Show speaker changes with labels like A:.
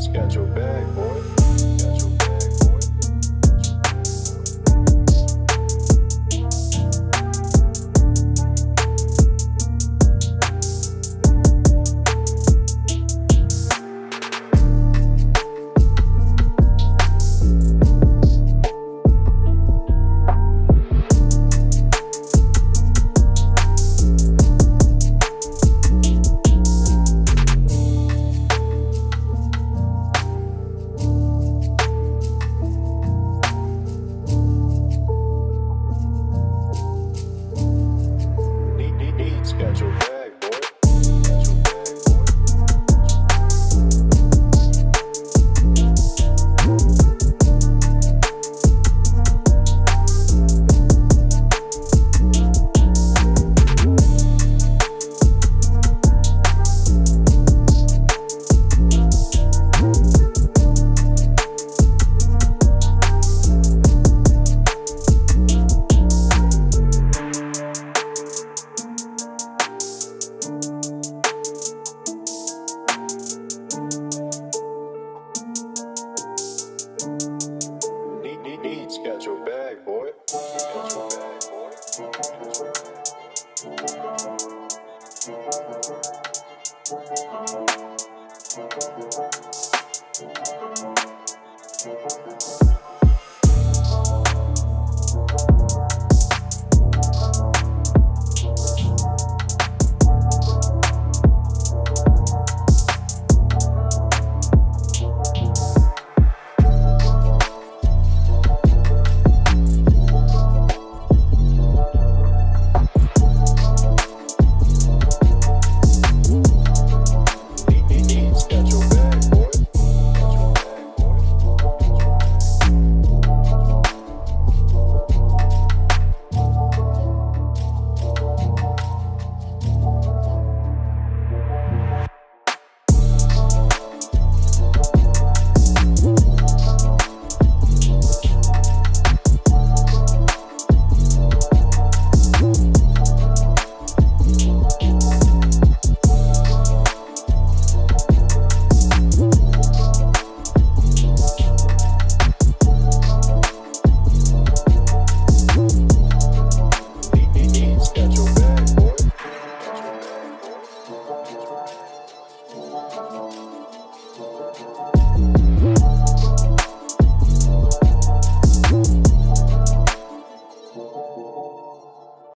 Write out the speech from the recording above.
A: It's Got your bag, boy. Thank you.